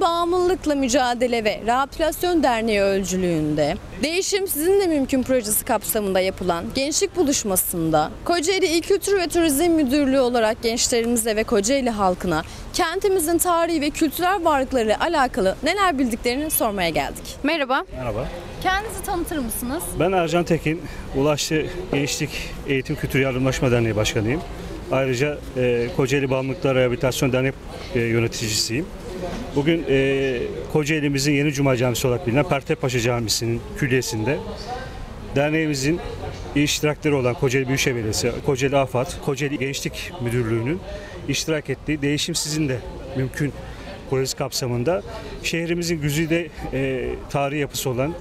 Bağımlılıkla Mücadele ve Rehabilitasyon Derneği öncülüğünde Değişim Sizinle Mümkün projesi kapsamında yapılan gençlik buluşmasında Kocaeli İl Kültür ve Turizm Müdürlüğü olarak gençlerimize ve Kocaeli halkına kentimizin tarihi ve kültürel varlıkları ile alakalı neler bildiklerini sormaya geldik. Merhaba. Merhaba. Kendinizi tanıtır mısınız? Ben Ercan Tekin, Ulaştı Gençlik Eğitim Kültür Yardımlaşma Derneği Başkanıyım. Ayrıca e, Kocaeli Bağımlılıklar Rehabilitasyon Dernek e, yöneticisiyim. Bugün e, Kocaeli'mizin Yeni Cuma Camisi olarak bilinen Pertepaşa Camisi'nin külliyesinde derneğimizin iştirakleri olan Kocaeli Büyükşehir Belediyesi, Kocaeli AFAD, Kocaeli Gençlik Müdürlüğü'nün iştirak ettiği Değişim Sizin de Mümkün projesi kapsamında şehrimizin güzide e, tarihi yapısı olan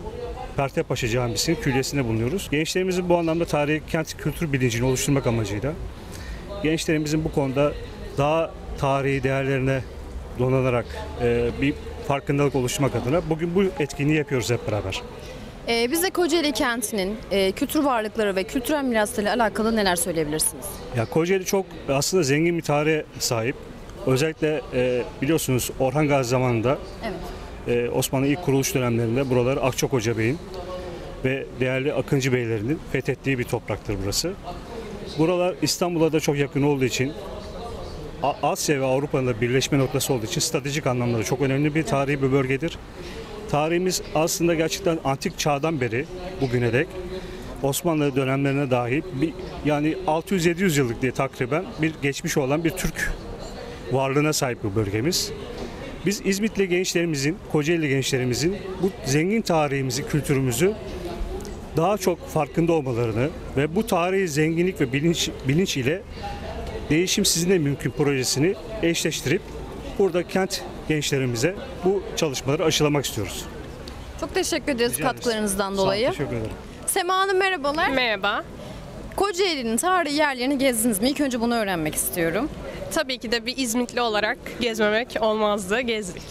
Pertepaşa Camisi'nin külliyesinde bulunuyoruz. Gençlerimizin bu anlamda tarihi kent kültür bilincini oluşturmak amacıyla gençlerimizin bu konuda daha tarihi değerlerine donanarak e, bir farkındalık oluşturmak adına bugün bu etkinliği yapıyoruz hep beraber. Ee, bize Kocaeli kentinin e, kültür varlıkları ve kültürel miraslarıyla alakalı neler söyleyebilirsiniz? Ya Kocaeli çok aslında zengin bir tarihe sahip. Özellikle e, biliyorsunuz Orhan Gazi zamanında Evet. e, Osmanlı ilk kuruluş dönemlerinde buraları Akçakoca Bey'in ve değerli Akıncı Beylerinin fethettiği bir topraktır burası. Buralar İstanbul'a da çok yakın olduğu için Asya ve Avrupa'nın da birleşme noktası olduğu için stratejik anlamda da çok önemli bir tarihi bir bölgedir. Tarihimiz aslında gerçekten antik çağdan beri bugüne dek Osmanlı dönemlerine dahil bir, yani 600-700 yıllık diye takriben bir geçmiş olan bir Türk varlığına sahip bu bölgemiz. Biz İzmitli gençlerimizin, Kocaeli gençlerimizin bu zengin tarihimizi, kültürümüzü daha çok farkında olmalarını ve bu tarihi zenginlik ve bilinç, bilinç ile Değişim Sizinle Mümkün projesini eşleştirip burada kent gençlerimize bu çalışmaları aşılamak istiyoruz. Çok teşekkür ederiz Rica ederiz. katkılarınızdan Sağ olun, dolayı. teşekkür ederim. Sema Hanım merhabalar. Merhaba. Kocaeli'nin tarihi yerlerini gezdiniz mi? İlk önce bunu öğrenmek istiyorum. Tabii ki de bir İzmitli olarak gezmemek olmazdı. Gezdik.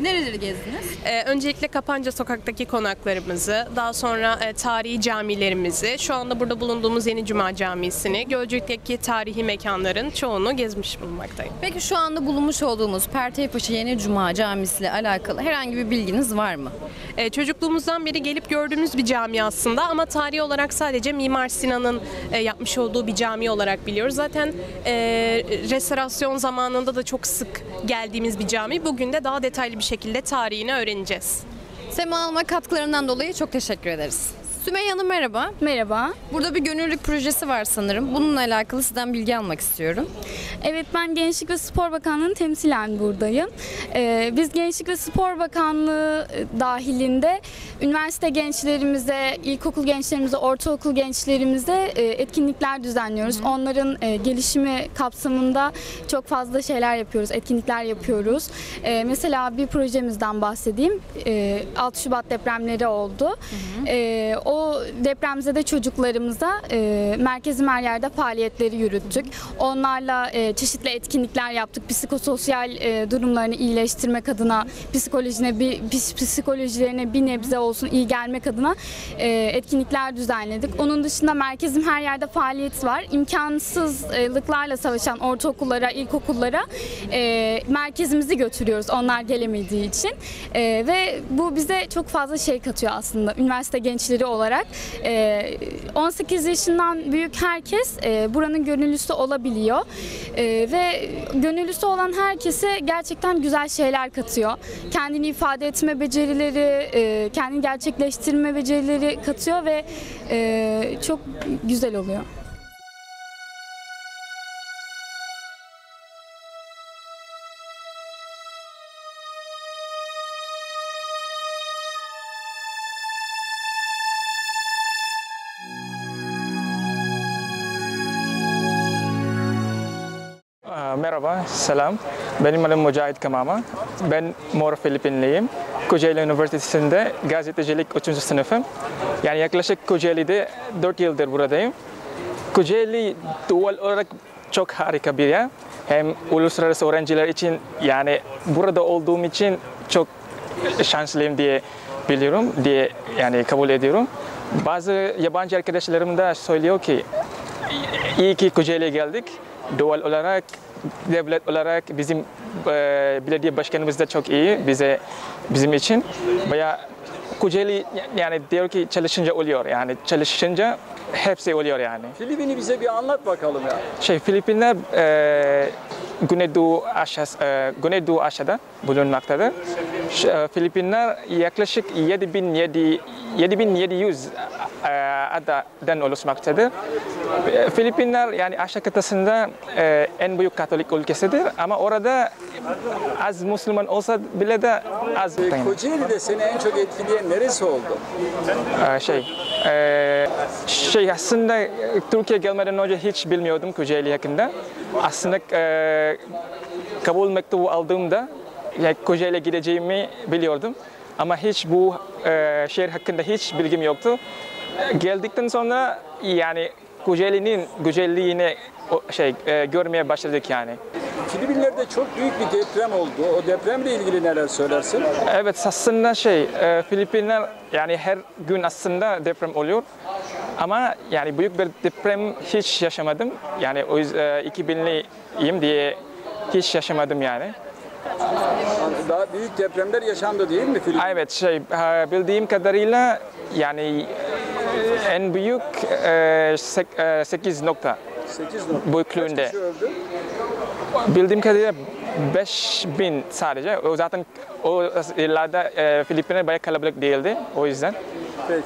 Nereleri gezdiniz? Ee, öncelikle Kapanca Sokak'taki konaklarımızı, daha sonra e, tarihi camilerimizi, şu anda burada bulunduğumuz Yeni Cuma Camisi'ni, Gölcük'teki tarihi mekanların çoğunu gezmiş bulunmaktayım. Peki şu anda bulunmuş olduğumuz Perteypaşa Yeni Cuma Camisi ile alakalı herhangi bir bilginiz var mı? Ee, çocukluğumuzdan beri gelip gördüğümüz bir cami aslında ama tarihi olarak sadece Mimar Sinan'ın e, yapmış olduğu bir cami olarak biliyoruz. Zaten e, restorasyon zamanında da çok sık geldiğimiz bir cami. Bugün de daha detaylı bir şekilde tarihini öğreneceğiz. Sema Hanım'a katkılarından dolayı çok teşekkür ederiz. Sümeyye Hanım merhaba. Merhaba. Burada bir gönüllülük projesi var sanırım. Bununla alakalı sizden bilgi almak istiyorum. Evet ben Gençlik ve Spor Bakanlığı'nın temsilen buradayım. Ee, biz Gençlik ve Spor Bakanlığı e, dahilinde üniversite gençlerimize, ilkokul gençlerimize, ortaokul gençlerimize e, etkinlikler düzenliyoruz. Onların e, gelişimi kapsamında çok fazla şeyler yapıyoruz, etkinlikler yapıyoruz. E, mesela bir projemizden bahsedeyim. E, 6 Şubat depremleri oldu. E, o depremzede çocuklarımıza e, merkezim her yerde faaliyetleri yürüttük. Onlarla e, çeşitli etkinlikler yaptık. Psikososyal e, durumlarını iyileştirmek adına, psikolojine bir psikolojilerine bir nebze olsun iyi gelmek adına e, etkinlikler düzenledik. Onun dışında merkezim her yerde faaliyet var. İmkansızlıklarla savaşan ortaokullara, ilkokullara e, merkezimizi götürüyoruz onlar gelemediği için. E, ve bu bize çok fazla şey katıyor aslında üniversite gençleri olarak. E, 18 yaşından büyük herkes e, buranın gönüllüsü olabiliyor. E, ve gönüllüsü olan herkese gerçekten güzel şeyler katıyor. Kendini ifade etme becerileri, e, kendini gerçekleştirme becerileri katıyor ve e, çok güzel oluyor. Merhaba, selam. Benim adım Mücahit Kamama. Ben Mor Filipinliyim. Kocaeli Üniversitesi'nde gazetecilik 3. sınıfım. Yani yaklaşık Kocaeli'de 4 yıldır buradayım. Kocaeli doğal olarak çok harika bir yer. Hem uluslararası öğrenciler için yani burada olduğum için çok şanslıyım diye biliyorum diye yani kabul ediyorum. Bazı yabancı arkadaşlarım da söylüyor ki iyi ki Kocaeli'ye geldik. Doğal olarak devlet olarak bizim e, belediye başkanımız da çok iyi bize bizim için. Bayağı Kocaeli yani diyor ki çalışınca oluyor yani çalışınca hepsi oluyor yani. Filipin'i bize bir anlat bakalım ya. Şey Filipinler e, Güneydoğu aşağısı, e, Güneydoğu aşağıda bulunmaktadır. E, Filipinler yaklaşık 7700 7700 e, adadan oluşmaktadır. E, Filipinler yani Asya kıtasında e, en büyük Katolik ülkesidir ama orada az Müslüman olsa bile de az Ee, Kocaeli'de seni en çok etkileyen neresi oldu? Ee, şey e, şey aslında e, Türkiye gelmeden önce hiç bilmiyordum Kocaeli hakkında. Aslında e, kabul mektubu aldığımda yani Kocaeli'ye gideceğimi biliyordum. Ama hiç bu e, şehir hakkında hiç bilgim yoktu. Geldikten sonra yani Kocaeli'nin güzelliğini şey e, görmeye başladık yani. Filipinler'de çok büyük bir deprem oldu. O depremle ilgili neler söylersin? Evet aslında şey e, Filipinler yani her gün aslında deprem oluyor. Ama yani büyük bir deprem hiç yaşamadım. Yani o yüzden 2000'liyim diye hiç yaşamadım yani. Daha büyük depremler yaşandı değil mi Filipinler'de? Evet şey bildiğim kadarıyla yani en büyük e, sek- e, 8 nokta 8 nokta. büyüklüğünde. Bildiğim kadarıyla 5000 sadece. O zaten o yıllarda e, Filipinler bayağı kalabalık değildi o yüzden. Peki.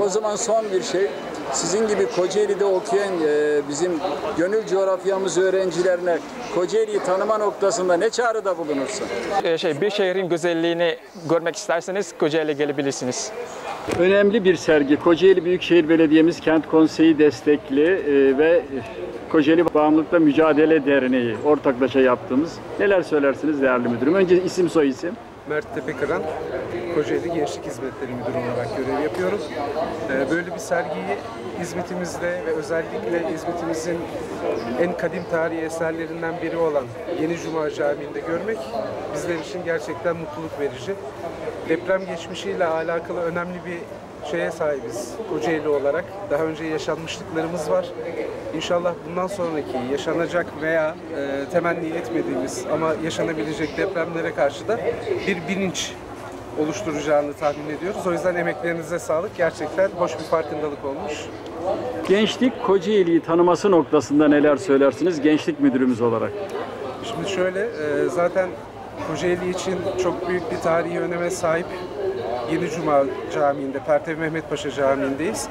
O zaman son bir şey. Sizin gibi Kocaeli'de okuyan e, bizim gönül coğrafyamız öğrencilerine Kocaeli'yi tanıma noktasında ne çağrıda bulunursun? Ee, şey bir şehrin güzelliğini görmek isterseniz Kocaeli'ye gelebilirsiniz. Önemli bir sergi. Kocaeli Büyükşehir Belediye'miz Kent Konseyi destekli e, ve Kocaeli Bağımlılıkla Mücadele Derneği ortaklaşa yaptığımız. Neler söylersiniz değerli müdürüm? Önce isim soy isim. Mert Tepekıran, Kocaeli Gençlik Hizmetleri Müdürü olarak görev yapıyorum. Ee, Böyle bir sergiyi hizmetimizde ve özellikle hizmetimizin en kadim tarihi eserlerinden biri olan Yeni Cuma Camii'nde görmek bizler için gerçekten mutluluk verici. Deprem geçmişiyle alakalı önemli bir şeye sahibiz Kocaeli olarak. Daha önce yaşanmışlıklarımız var. İnşallah bundan sonraki yaşanacak veya e, temenni etmediğimiz ama yaşanabilecek depremlere karşı da bir bilinç oluşturacağını tahmin ediyoruz. O yüzden emeklerinize sağlık. Gerçekten hoş bir farkındalık olmuş. Gençlik Kocaeli'yi tanıması noktasında neler söylersiniz gençlik müdürümüz olarak? Şimdi şöyle, e, zaten Kocaeli için çok büyük bir tarihi öneme sahip Yeni Cuma Camii'nde, Pertev Mehmet Paşa Camii'ndeyiz.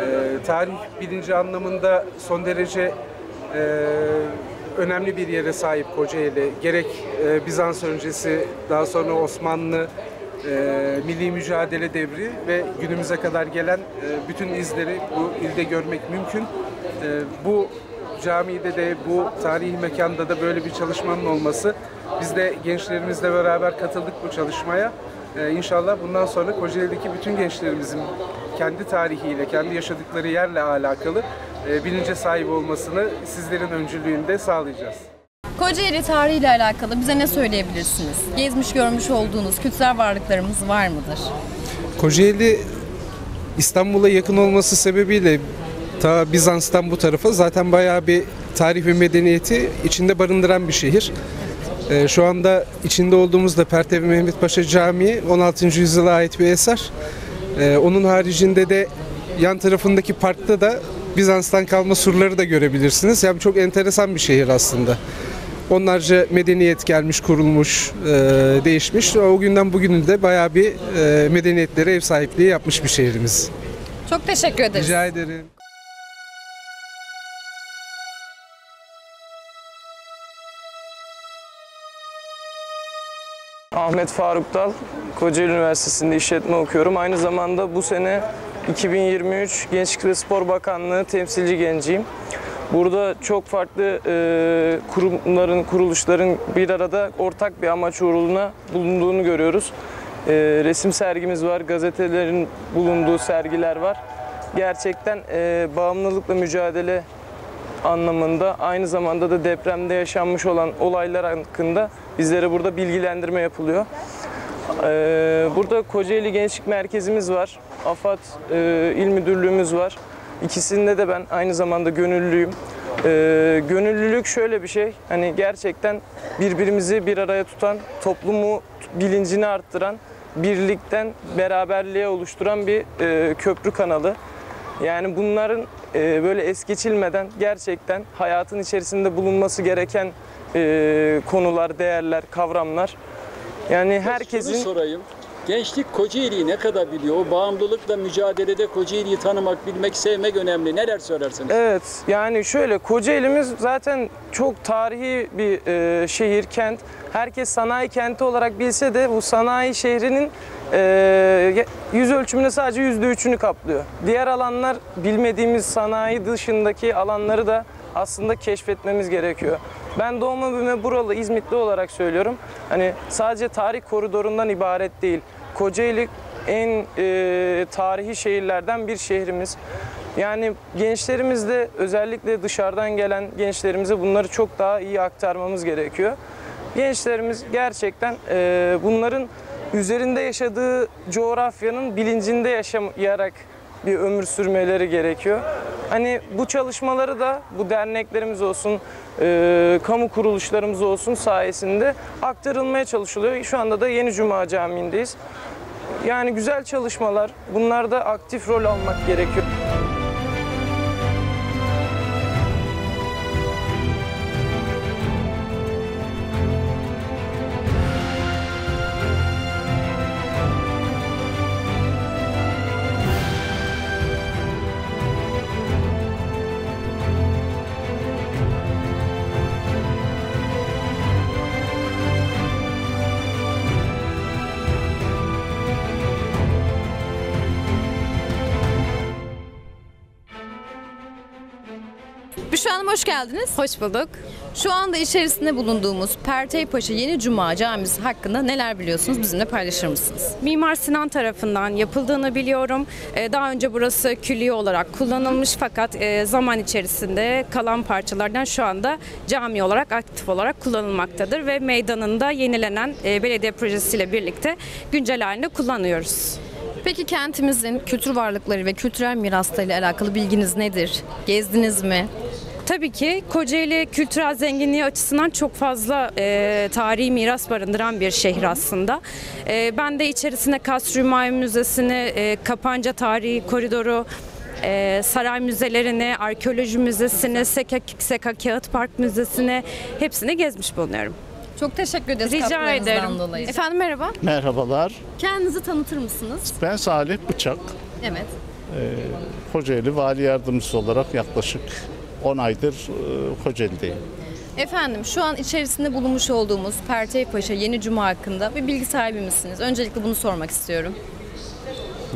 E, tarih bilinci anlamında son derece e, önemli bir yere sahip Kocaeli. Gerek e, Bizans öncesi, daha sonra Osmanlı, e, milli mücadele devri ve günümüze kadar gelen e, bütün izleri bu ilde görmek mümkün. E, bu camide de bu tarihi mekanda da böyle bir çalışmanın olması biz de gençlerimizle beraber katıldık bu çalışmaya. Ee, inşallah bundan sonra Kocaeli'deki bütün gençlerimizin kendi tarihiyle, kendi yaşadıkları yerle alakalı e, bilince sahip olmasını sizlerin öncülüğünde sağlayacağız. Kocaeli tarihiyle alakalı bize ne söyleyebilirsiniz? Gezmiş görmüş olduğunuz kültürel varlıklarımız var mıdır? Kocaeli İstanbul'a yakın olması sebebiyle ta Bizans'tan bu tarafa zaten bayağı bir tarih ve medeniyeti içinde barındıran bir şehir. Ee, şu anda içinde olduğumuz da Pertev Mehmet Paşa Camii 16. yüzyıla ait bir eser. Ee, onun haricinde de yan tarafındaki parkta da Bizans'tan kalma surları da görebilirsiniz. Yani çok enteresan bir şehir aslında. Onlarca medeniyet gelmiş, kurulmuş, e, değişmiş. O günden bugüne de bayağı bir e, medeniyetlere ev sahipliği yapmış bir şehrimiz. Çok teşekkür ederiz. Rica ederim. Ahmet Faruk Dal, Kocaeli Üniversitesi'nde işletme okuyorum. Aynı zamanda bu sene 2023 Gençlik ve Spor Bakanlığı temsilci genciyim. Burada çok farklı e, kurumların, kuruluşların bir arada ortak bir amaç uğruna bulunduğunu görüyoruz. E, resim sergimiz var, gazetelerin bulunduğu sergiler var. Gerçekten e, bağımlılıkla mücadele anlamında aynı zamanda da depremde yaşanmış olan olaylar hakkında bizlere burada bilgilendirme yapılıyor. Ee, Burada Kocaeli Gençlik Merkezimiz var. AFAD e, İl Müdürlüğümüz var. İkisinde de ben aynı zamanda gönüllüyüm. e, gönüllülük şöyle bir şey. Hani gerçekten birbirimizi bir araya tutan, toplumu bilincini arttıran, birlikten beraberliğe oluşturan bir e, köprü kanalı. Yani bunların e, böyle es geçilmeden gerçekten hayatın içerisinde bulunması gereken e, konular, değerler, kavramlar. Yani herkesin Şunu sorayım. Gençlik Kocaeli'yi ne kadar biliyor? O bağımlılıkla mücadelede Kocaeli'yi tanımak, bilmek, sevmek önemli. Neler söylersiniz? Evet yani şöyle Kocaeli'miz zaten çok tarihi bir e, şehir, kent. Herkes sanayi kenti olarak bilse de bu sanayi şehrinin e, yüz ölçümünde sadece yüzde üçünü kaplıyor. Diğer alanlar bilmediğimiz sanayi dışındaki alanları da aslında keşfetmemiz gerekiyor. Ben doğma büyüme buralı İzmitli olarak söylüyorum. Hani sadece tarih koridorundan ibaret değil. Kocaeli en e, tarihi şehirlerden bir şehrimiz. Yani gençlerimizde özellikle dışarıdan gelen gençlerimize bunları çok daha iyi aktarmamız gerekiyor. Gençlerimiz gerçekten e, bunların üzerinde yaşadığı coğrafyanın bilincinde yaşayarak bir ömür sürmeleri gerekiyor. Hani bu çalışmaları da bu derneklerimiz olsun, e, kamu kuruluşlarımız olsun sayesinde aktarılmaya çalışılıyor. Şu anda da Yeni Cuma Camii'ndeyiz. Yani güzel çalışmalar, bunlarda aktif rol almak gerekiyor. Hoş geldiniz. Hoş bulduk. Şu anda içerisinde bulunduğumuz Perteypaşa Yeni Cuma Camisi hakkında neler biliyorsunuz? Bizimle paylaşır mısınız? Mimar Sinan tarafından yapıldığını biliyorum. Ee, Daha önce burası külliye olarak kullanılmış fakat e, zaman içerisinde kalan parçalardan şu anda cami olarak aktif olarak kullanılmaktadır ve meydanında yenilenen e, belediye projesiyle birlikte güncel halinde kullanıyoruz. Peki kentimizin kültür varlıkları ve kültürel miraslarıyla alakalı bilginiz nedir? Gezdiniz mi? Tabii ki Kocaeli kültürel zenginliği açısından çok fazla e, tarihi miras barındıran bir şehir aslında. E, ben de içerisinde Kasr Hümayun Müzesi'ni, e, Kapanca Tarihi Koridoru, e, saray müzelerini, arkeoloji müzesini, Seka, Seka Kağıt Park Müzesi'ni hepsini gezmiş bulunuyorum. Çok teşekkür ederiz Rica katkılarınızdan ederim. dolayı. Efendim merhaba. Merhabalar, Kendinizi tanıtır mısınız? ben Salih Bıçak. Evet. Kocaeli Vali Yardımcısı olarak yaklaşık 10 aydır e, Kocaeli'deyim. Efendim şu an içerisinde bulunmuş olduğumuz Perteypaşa Yeni Cuma hakkında bir bilgi sahibi misiniz? Öncelikle bunu sormak istiyorum.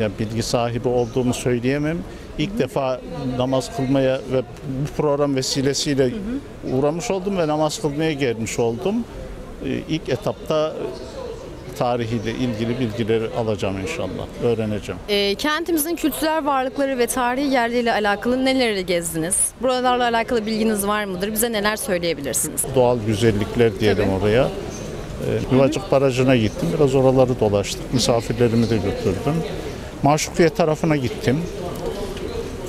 Ya bilgi sahibi olduğumu söyleyemem. İlk defa namaz kılmaya ve bu program vesilesiyle uğramış oldum ve namaz kılmaya gelmiş oldum. E, İlk etapta tarihiyle ilgili bilgileri alacağım inşallah, öğreneceğim. Ee, kentimizin kültürel varlıkları ve tarihi yerleriyle alakalı neleri gezdiniz? Buralarla alakalı bilginiz var mıdır? Bize neler söyleyebilirsiniz? Doğal güzellikler diyelim oraya. E, Yuvacık Barajı'na gittim, biraz oraları dolaştık, misafirlerimi de götürdüm. Maşukiye tarafına gittim.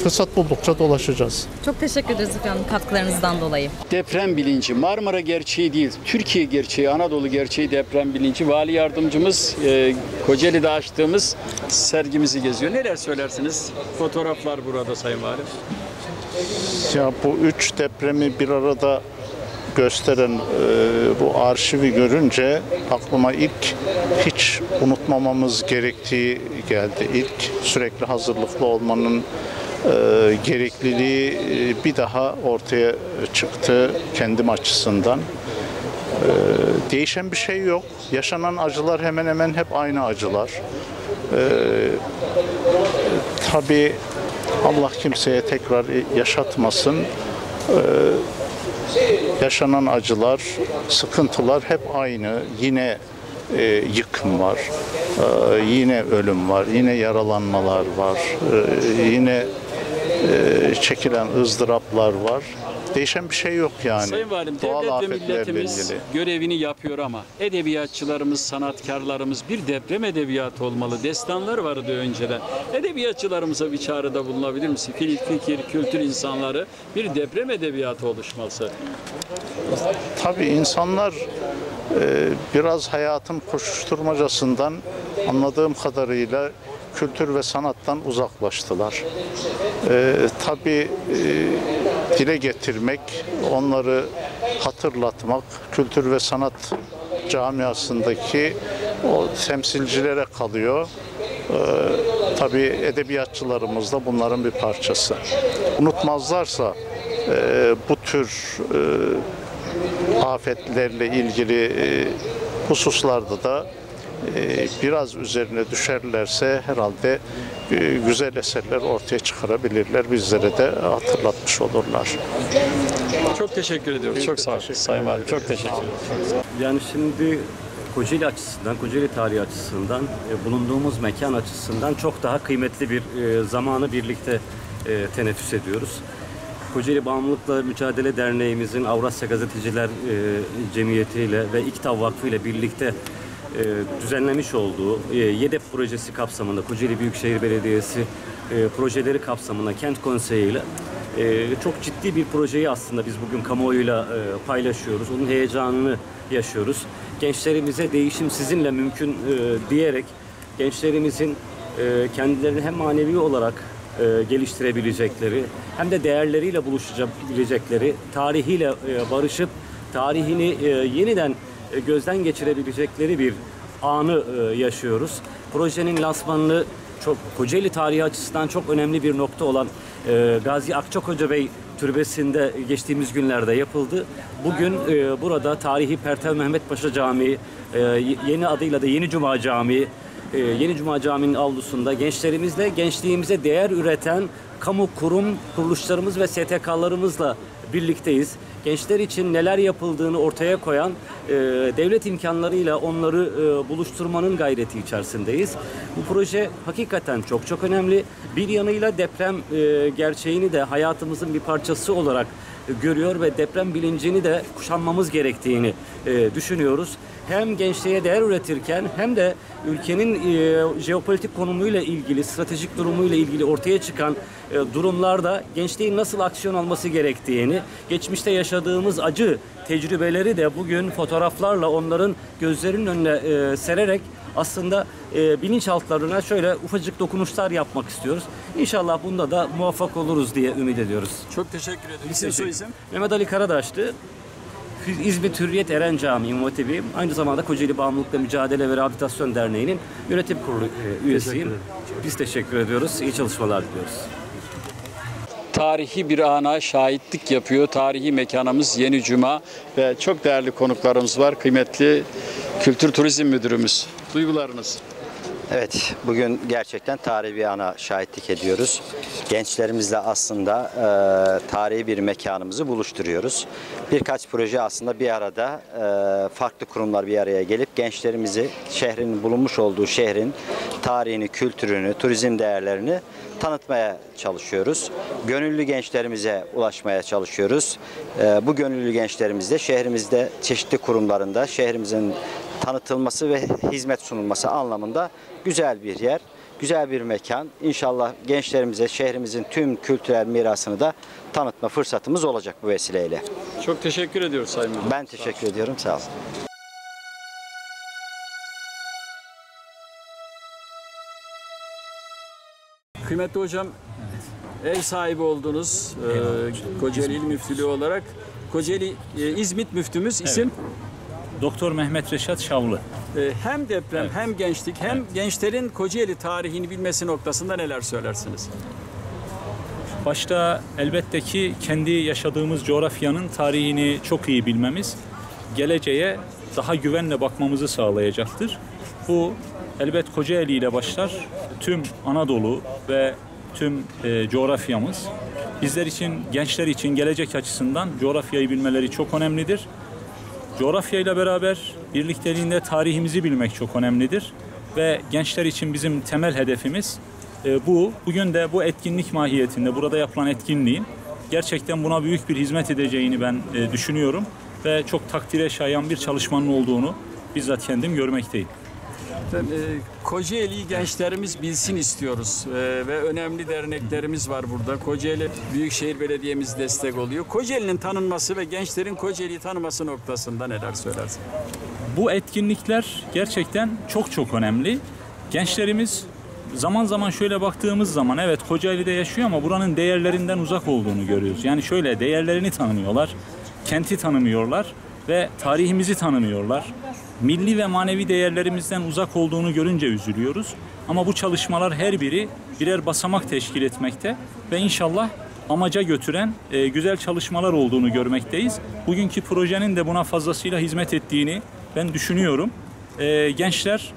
Fırsat buldukça dolaşacağız. Çok teşekkür ederiz efendim katkılarınızdan dolayı. deprem bilinci, Marmara gerçeği değil, Türkiye gerçeği, Anadolu gerçeği deprem bilinci. Vali yardımcımız e, Kocaeli'de açtığımız sergimizi geziyor. Neler söylersiniz? Fotoğraflar burada Sayın Valim. Ya bu üç depremi bir arada gösteren e, bu arşivi görünce aklıma ilk hiç unutmamamız gerektiği geldi. İlk sürekli hazırlıklı olmanın gerekliliği e, bir daha ortaya çıktı kendim açısından. E, değişen bir şey yok. Yaşanan acılar hemen hemen hep aynı acılar. E, tabii Allah kimseye tekrar yaşatmasın. Ee, yaşanan acılar, sıkıntılar hep aynı. Yine e, yıkım var, Ee, yine ölüm var, yine yaralanmalar var, Ee, yine e, çekilen ızdıraplar var. Değişen bir şey yok yani. Sayın Valim, Doğal devlet ve milletimiz ilgili. görevini yapıyor ama edebiyatçılarımız, sanatkarlarımız bir deprem edebiyatı olmalı. Destanlar vardı önceden. Edebiyatçılarımıza bir çağrıda bulunabilir misin? Fikir, kültür insanları bir deprem edebiyatı oluşması. Tabii insanlar e, biraz hayatın koşuşturmacasından anladığım kadarıyla kültür ve sanattan uzaklaştılar. E, tabii e, dile getirmek, onları hatırlatmak, kültür ve sanat camiasındaki o temsilcilere kalıyor. E, tabii edebiyatçılarımız da bunların bir parçası. Unutmazlarsa e, bu tür e, afetlerle ilgili e, hususlarda da biraz üzerine düşerlerse herhalde e, güzel eserler ortaya çıkarabilirler. Bizlere de hatırlatmış olurlar. Çok teşekkür ediyoruz. Çok sağ olun. Sayın Valim. Çok teşekkür ederim. Yani şimdi Kocaeli açısından, Kocaeli tarihi açısından, e, bulunduğumuz mekan açısından çok daha kıymetli bir e, zamanı birlikte teneffüs ediyoruz. Kocaeli Bağımlılıkla Mücadele Derneğimizin Avrasya Gazeteciler Cemiyeti ile ve İKTAV Vakfı ile birlikte e, düzenlemiş olduğu e, YEDEP projesi kapsamında Kocaeli Büyükşehir Belediyesi e, projeleri kapsamında Kent Konseyi ile e, çok ciddi bir projeyi aslında biz bugün kamuoyuyla e, paylaşıyoruz. Onun heyecanını yaşıyoruz. Gençlerimize değişim sizinle mümkün e, diyerek gençlerimizin e, kendilerini hem manevi olarak e, geliştirebilecekleri hem de değerleriyle buluşabilecekleri, tarihiyle e, barışıp tarihini e, yeniden gözden geçirebilecekleri bir anı e, yaşıyoruz. Projenin lansmanını çok Kocaeli tarihi açısından çok önemli bir nokta olan e, Gazi Akçakoca Bey Türbesi'nde geçtiğimiz günlerde yapıldı. Bugün e, burada tarihi Pertev Mehmet Paşa Camii, e, yeni adıyla da Yeni Cuma Camii, e, Yeni Cuma Camii'nin avlusunda gençlerimizle gençliğimize değer üreten kamu kurum kuruluşlarımız ve STK'larımızla birlikteyiz. Gençler için neler yapıldığını ortaya koyan e, devlet imkanlarıyla onları e, buluşturmanın gayreti içerisindeyiz. Bu proje hakikaten çok çok önemli. Bir yanıyla deprem e, gerçeğini de hayatımızın bir parçası olarak e, görüyor ve deprem bilincini de kuşanmamız gerektiğini e, düşünüyoruz. Hem gençliğe değer üretirken hem de ülkenin e, jeopolitik konumuyla ilgili, stratejik durumuyla ilgili ortaya çıkan e, durumlarda gençliğin nasıl aksiyon alması gerektiğini, geçmişte yaşadığımız acı tecrübeleri de bugün fotoğraflarla onların gözlerinin önüne e, sererek aslında e, bilinçaltlarına şöyle ufacık dokunuşlar yapmak istiyoruz. İnşallah bunda da muvaffak oluruz diye ümit ediyoruz. Çok teşekkür ederim. İsim soy isim? Mehmet Ali Karadaş'tı. İzmit Hürriyet Eren Camii İmam Hatibiyim. Aynı zamanda Kocaeli Bağımlılıkla Mücadele ve Rehabilitasyon Derneği'nin yönetim kurulu e, üyesiyim. Biz teşekkür ediyoruz. İyi çalışmalar diliyoruz. Tarihi bir ana şahitlik yapıyor. Tarihi mekanımız Yeni Cuma. Ve çok değerli konuklarımız var. Kıymetli Kültür Turizm Müdürümüz. Duygularınız. Evet, bugün gerçekten tarihi bir ana şahitlik ediyoruz. Gençlerimizle aslında e, tarihi bir mekanımızı buluşturuyoruz. Birkaç proje aslında bir arada e, farklı kurumlar bir araya gelip gençlerimizi şehrin bulunmuş olduğu şehrin tarihini, kültürünü, turizm değerlerini tanıtmaya çalışıyoruz. Gönüllü gençlerimize ulaşmaya çalışıyoruz. E, bu gönüllü gençlerimiz de şehrimizde çeşitli kurumlarında şehrimizin tanıtılması ve hizmet sunulması anlamında güzel bir yer, güzel bir mekan. İnşallah gençlerimize şehrimizin tüm kültürel mirasını da tanıtma fırsatımız olacak bu vesileyle. Çok teşekkür ediyoruz Sayın Müdür. Ben teşekkür ediyorum. Sağ olun. Kıymetli hocam, ev sahibi oldunuz e, Kocaeli İl Müftülüğü olarak. Kocaeli e, İzmit Müftümüz isim Doktor Mehmet Reşat Şavlı. e, hem deprem hem gençlik hem gençlerin Kocaeli tarihini bilmesi noktasında neler söylersiniz? Başta elbette ki kendi yaşadığımız coğrafyanın tarihini çok iyi bilmemiz geleceğe daha güvenle bakmamızı sağlayacaktır. Bu elbet Kocaeli ile başlar. Tüm Anadolu ve tüm e, coğrafyamız bizler için, gençler için gelecek açısından coğrafyayı bilmeleri çok önemlidir. Coğrafyayla beraber birlikteliğinde tarihimizi bilmek çok önemlidir. Ve gençler için bizim temel hedefimiz E, bu bugün de bu etkinlik mahiyetinde burada yapılan etkinliğin gerçekten buna büyük bir hizmet edeceğini ben e, düşünüyorum ve çok takdire şayan bir çalışmanın olduğunu bizzat kendim görmekteyim. Efendim, e, Kocaeli gençlerimiz bilsin istiyoruz E, ve önemli derneklerimiz var burada. Kocaeli Büyükşehir Belediye'miz destek oluyor. Kocaeli'nin tanınması ve gençlerin Kocaeli'yi tanıması noktasında neler söylersin? Bu etkinlikler gerçekten çok çok önemli. Gençlerimiz zaman zaman şöyle baktığımız zaman evet Kocaeli'de yaşıyor ama buranın değerlerinden uzak olduğunu görüyoruz. Yani şöyle değerlerini tanımıyorlar, kenti tanımıyorlar ve tarihimizi tanımıyorlar. Milli ve manevi değerlerimizden uzak olduğunu görünce üzülüyoruz. Ama bu çalışmalar her biri birer basamak teşkil etmekte ve inşallah amaca götüren e, güzel çalışmalar olduğunu görmekteyiz. Bugünkü projenin de buna fazlasıyla hizmet ettiğini ben düşünüyorum. E, gençler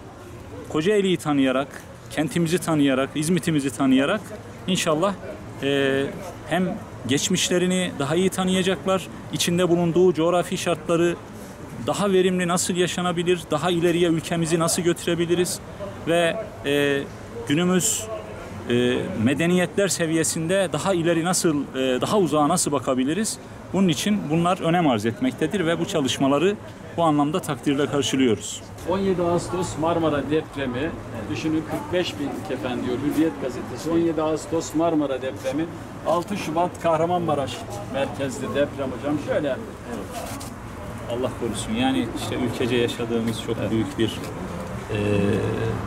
Kocaeli'yi tanıyarak, kentimizi tanıyarak, İzmit'imizi tanıyarak inşallah e, hem geçmişlerini daha iyi tanıyacaklar, içinde bulunduğu coğrafi şartları daha verimli nasıl yaşanabilir, daha ileriye ülkemizi nasıl götürebiliriz ve e, günümüz e, medeniyetler seviyesinde daha ileri nasıl, e, daha uzağa nasıl bakabiliriz? Bunun için bunlar önem arz etmektedir ve bu çalışmaları bu anlamda takdirle karşılıyoruz. 17 Ağustos Marmara depremi, düşünün 45 bin kefen diyor Hürriyet gazetesi. 17 Ağustos Marmara depremi, 6 Şubat Kahramanmaraş merkezli deprem hocam. Şöyle Allah korusun. Yani işte ülkece yaşadığımız çok büyük bir e,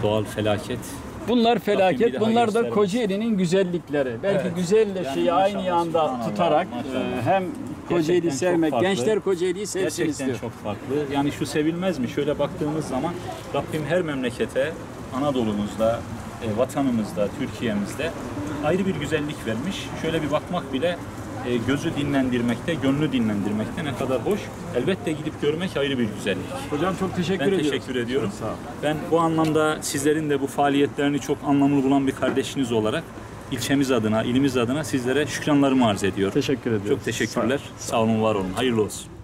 doğal felaket. Bunlar felaket, bunlar da. Kocaeli'nin güzellikleri. Belki Evet. güzelle Yani şeyi aynı maşallah, anda subhanallah, tutarak e, hem çok sevmek, gençler Kocaeli'yi sevsin Gerçekten istiyor. çok farklı. Yani şu sevilmez mi? Şöyle baktığımız zaman Rabbim her memlekete Anadolu'muzda, e, vatanımızda, Türkiye'mizde ayrı bir güzellik vermiş. Şöyle bir bakmak bile e, gözü dinlendirmekte, gönlü dinlendirmekte ne kadar hoş. Elbette gidip görmek ayrı bir güzellik. Hocam çok teşekkür ben ediyoruz. teşekkür ediyorum. Çok sağ olun. Ben bu anlamda sizlerin de bu faaliyetlerini çok anlamlı bulan bir kardeşiniz olarak ilçemiz adına, ilimiz adına sizlere şükranlarımı arz ediyorum. Teşekkür ediyorum. Çok teşekkürler. Sağ olun, var olun. Hayırlı olsun.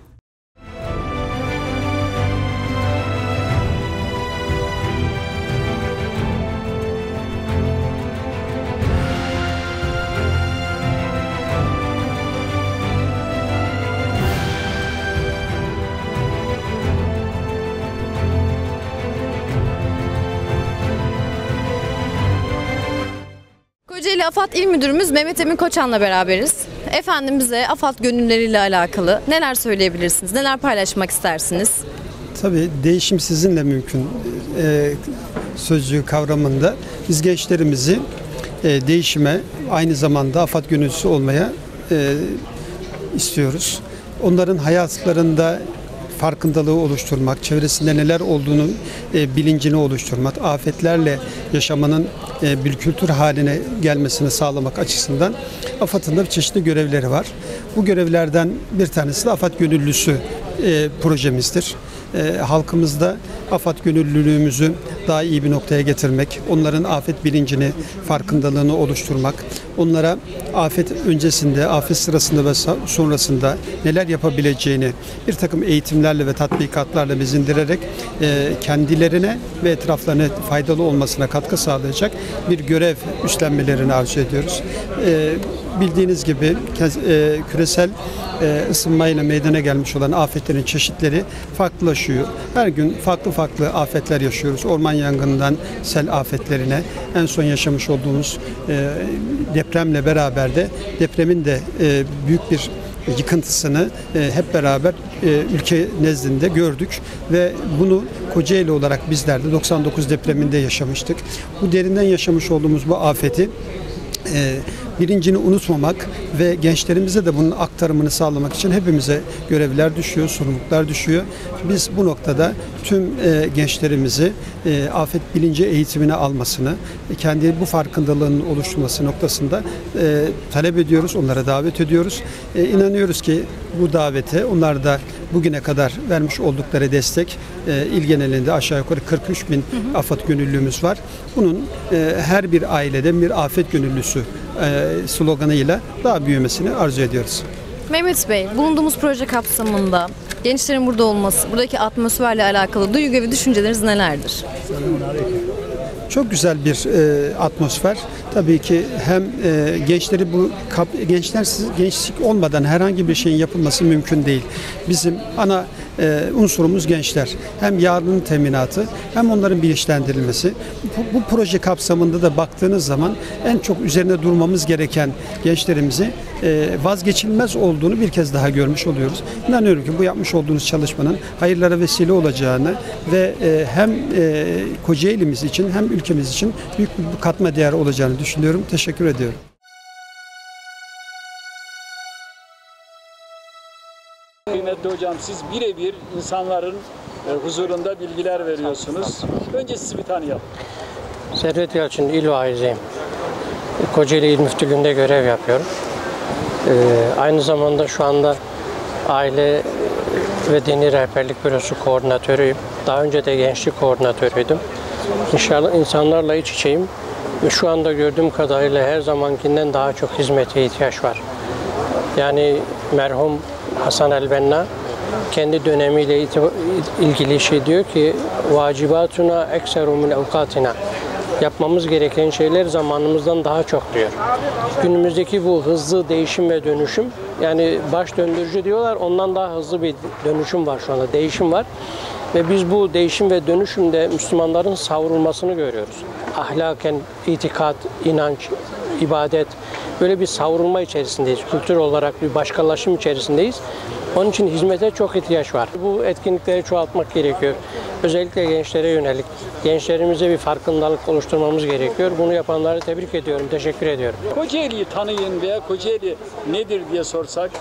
Kocaeli AFAD İl Müdürümüz Mehmet Emin Koçan'la beraberiz. Efendim bize AFAD gönülleriyle alakalı neler söyleyebilirsiniz? Neler paylaşmak istersiniz? Tabii değişim sizinle mümkün e, sözcüğü kavramında biz gençlerimizi e, değişime aynı zamanda AFAD gönüllüsü olmaya e, istiyoruz. Onların hayatlarında farkındalığı oluşturmak, çevresinde neler olduğunu e, bilincini oluşturmak, afetlerle yaşamanın e, bir kültür haline gelmesini sağlamak açısından AFAD'ın da çeşitli görevleri var. Bu görevlerden bir tanesi de AFAD gönüllüsü e, projemizdir. E, halkımızda AFAD gönüllülüğümüzü daha iyi bir noktaya getirmek, onların afet bilincini, farkındalığını oluşturmak, onlara afet öncesinde, afet sırasında ve sonrasında neler yapabileceğini bir takım eğitimlerle ve tatbikatlarla bezindirerek e, kendilerine ve etraflarına faydalı olmasına katkı sağlayacak bir görev üstlenmelerini arzu ediyoruz. Bildiğiniz gibi e, küresel e, ısınmayla meydana gelmiş olan afetlerin çeşitleri farklılaşıyor. Her gün farklı farklı afetler yaşıyoruz. Orman yangından sel afetlerine, en son yaşamış olduğumuz e, depremle beraber de depremin de büyük bir yıkıntısını hep beraber ülke nezdinde gördük ve bunu Kocaeli olarak bizler de 99 depreminde yaşamıştık. Bu derinden yaşamış olduğumuz bu afeti e, unutmamak ve gençlerimize de bunun aktarımını sağlamak için hepimize görevler düşüyor, sorumluluklar düşüyor. Biz bu noktada tüm e, gençlerimizi e, afet bilinci eğitimine almasını, e, kendi bu farkındalığının oluşturması noktasında talep ediyoruz, onlara davet ediyoruz. E, inanıyoruz ki bu davete onlar da bugüne kadar vermiş oldukları destek e, il genelinde aşağı yukarı 43 bin AFAD gönüllümüz var. Bunun e, her bir ailede bir afet gönüllüsü e, sloganıyla daha büyümesini arzu ediyoruz. Mehmet Bey, bulunduğumuz proje kapsamında gençlerin burada olması, buradaki atmosferle alakalı duygu ve düşünceleriniz nelerdir? Çok güzel bir e, atmosfer. Tabii ki hem e, gençleri bu kap, gençler gençlik olmadan herhangi bir şeyin yapılması mümkün değil. Bizim ana e, unsurumuz gençler. Hem yarının teminatı hem onların bilinçlendirilmesi. Bu, bu proje kapsamında da baktığınız zaman en çok üzerine durmamız gereken gençlerimizi e, vazgeçilmez olduğunu bir kez daha görmüş oluyoruz. İnanıyorum ki bu yapmış olduğunuz çalışmanın hayırlara vesile olacağını ve e, hem e, Kocaeli'miz için hem ülkemiz için büyük bir katma değer olacağını düşünüyorum. Teşekkür ediyorum. Kıymetli hocam siz birebir insanların e, huzurunda bilgiler veriyorsunuz. Önce sizi bir tanıyalım. Servet Yalçın İl Vaiziyim. Kocaeli İl Müftülüğü'nde görev yapıyorum. Ee, aynı zamanda şu anda Aile ve Dini Rehberlik Bürosu koordinatörüyüm. Daha önce de gençlik koordinatörüydüm. İnşallah insanlarla iç içeyim. Şu anda gördüğüm kadarıyla her zamankinden daha çok hizmete ihtiyaç var. Yani merhum Hasan Elbenna kendi dönemiyle ilgili şey diyor ki vacibatuna ekseru min evkatina yapmamız gereken şeyler zamanımızdan daha çok diyor. Günümüzdeki bu hızlı değişim ve dönüşüm yani baş döndürücü diyorlar ondan daha hızlı bir dönüşüm var şu anda değişim var. Ve biz bu değişim ve dönüşümde Müslümanların savrulmasını görüyoruz. Ahlaken, itikat, inanç, ibadet böyle bir savrulma içerisindeyiz. Kültür olarak bir başkalaşım içerisindeyiz. Onun için hizmete çok ihtiyaç var. Bu etkinlikleri çoğaltmak gerekiyor. Özellikle gençlere yönelik. Gençlerimize bir farkındalık oluşturmamız gerekiyor. Bunu yapanları tebrik ediyorum, teşekkür ediyorum. Kocaeli'yi tanıyın veya Kocaeli nedir diye sorsak.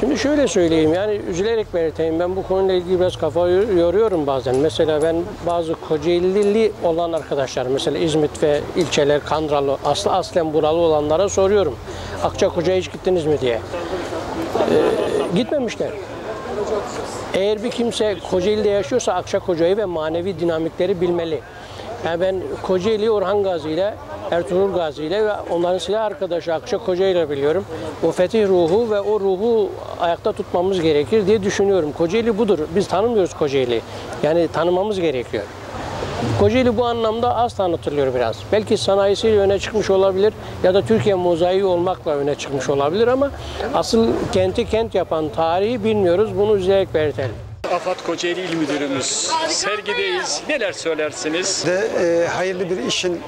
Şimdi şöyle söyleyeyim yani üzülerek belirteyim ben bu konuyla ilgili biraz kafa yoruyorum bazen. Mesela ben bazı Kocaelili olan arkadaşlar mesela İzmit ve ilçeler Kandralı aslı aslen buralı olanlara soruyorum. Akçakoca'ya hiç gittiniz mi diye. Ee, gitmemişler. Eğer bir kimse Kocaeli'de yaşıyorsa Akçakoca'yı ve manevi dinamikleri bilmeli. Yani ben Kocaeli Orhan Gazi ile Ertuğrul Gazi ile ve onların silah arkadaşı Akçakoca ile biliyorum. O fetih ruhu ve o ruhu ayakta tutmamız gerekir diye düşünüyorum. Kocaeli budur. Biz tanımıyoruz Kocaeli. Yani tanımamız gerekiyor. Kocaeli bu anlamda az tanıtılıyor biraz. Belki sanayisiyle öne çıkmış olabilir ya da Türkiye mozaiği olmakla öne çıkmış olabilir ama asıl kenti kent yapan tarihi bilmiyoruz. Bunu üzülerek belirtelim. AFAD Kocaeli İl Müdürümüz. Sergideyiz. Neler söylersiniz? de e, hayırlı bir işin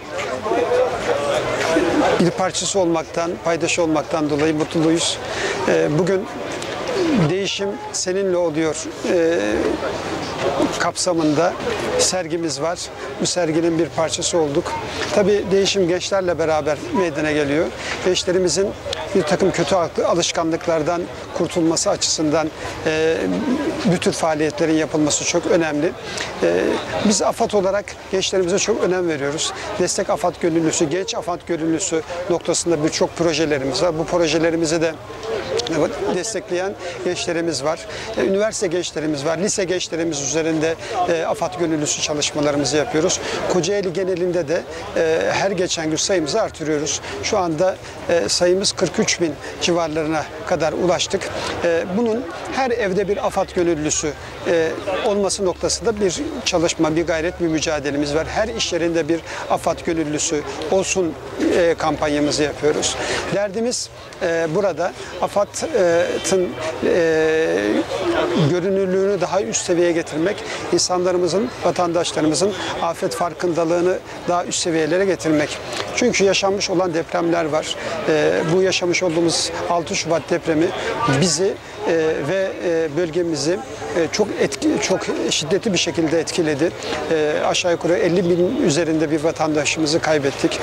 bir parçası olmaktan, paydaşı olmaktan dolayı mutluyuz. E, bugün değişim seninle oluyor e, kapsamında sergimiz var. Bu serginin bir parçası olduk. Tabii değişim gençlerle beraber meydana geliyor. Gençlerimizin bir takım kötü alışkanlıklardan kurtulması açısından e, bütün faaliyetlerin yapılması çok önemli. E, biz AFAD olarak gençlerimize çok önem veriyoruz. Destek AFAD Gönüllüsü, Genç AFAD Gönüllüsü noktasında birçok projelerimiz var. Bu projelerimizi de destekleyen gençlerimiz var. E, Üniversite gençlerimiz var. Lise gençlerimiz üzerinde e, AFAD gönüllüsü çalışmalarımızı yapıyoruz. Kocaeli genelinde de e, her geçen gün sayımızı artırıyoruz. Şu anda sayımız 43 bin civarlarına kadar ulaştık. Bunun her evde bir AFAD gönüllüsü olması noktasında bir çalışma, bir gayret, bir mücadelemiz var. Her iş yerinde bir AFAD gönüllüsü olsun kampanyamızı yapıyoruz. Derdimiz burada AFAD'ın e, görünürlüğünü daha üst seviyeye getirmek, insanlarımızın, vatandaşlarımızın afet farkındalığını daha üst seviyelere getirmek. Çünkü yaşanmış olan depremler var. E, bu yaşamış olduğumuz 6 Şubat depremi bizi e, ve bölgemizi çok etki, çok şiddetli bir şekilde etkiledi. Aşağı yukarı 50 bin üzerinde bir vatandaşımızı kaybettik.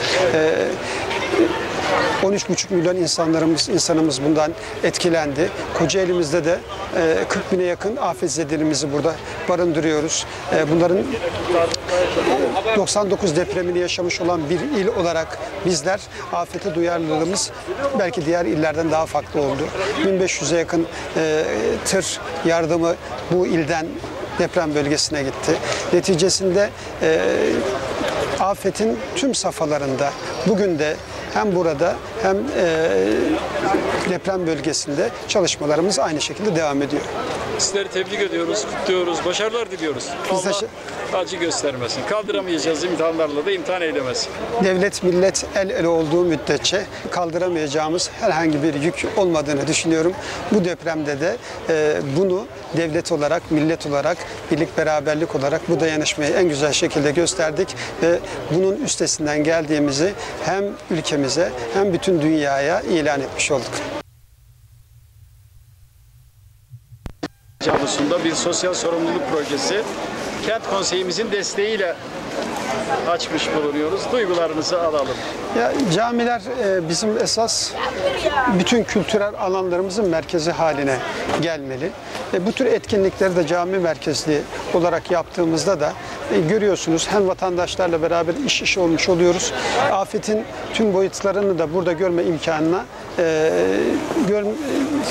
E, 13,5 milyon insanlarımız insanımız bundan etkilendi. Kocaeli'mizde de e, 40 bine yakın afetzedelerimizi burada barındırıyoruz. E, bunların 99 depremini yaşamış olan bir il olarak bizler afete duyarlılığımız belki diğer illerden daha farklı oldu. 1500'e yakın e, tır yardımı bu ilden deprem bölgesine gitti. Neticesinde e, afetin tüm safhalarında bugün de hem burada hem e, deprem bölgesinde çalışmalarımız aynı şekilde devam ediyor. Sizleri tebrik ediyoruz, kutluyoruz, başarılar diliyoruz. Biz, Allah acı göstermesin. Kaldıramayacağız imtihanlarla da imtihan eylemesin. Devlet millet el ele olduğu müddetçe kaldıramayacağımız herhangi bir yük olmadığını düşünüyorum. Bu depremde de e, bunu devlet olarak, millet olarak, birlik beraberlik olarak bu dayanışmayı en güzel şekilde gösterdik ve bunun üstesinden geldiğimizi hem ülkemize hem bütün dünyaya ilan etmiş olduk. Camusunda bir sosyal sorumluluk projesi kent konseyimizin desteğiyle açmış bulunuyoruz. Duygularınızı alalım. Ya camiler e, bizim esas bütün kültürel alanlarımızın merkezi haline gelmeli. E, bu tür etkinlikleri de cami merkezli olarak yaptığımızda da e, görüyorsunuz hem vatandaşlarla beraber iş iş olmuş oluyoruz. Afetin tüm boyutlarını da burada görme imkanına e, gör,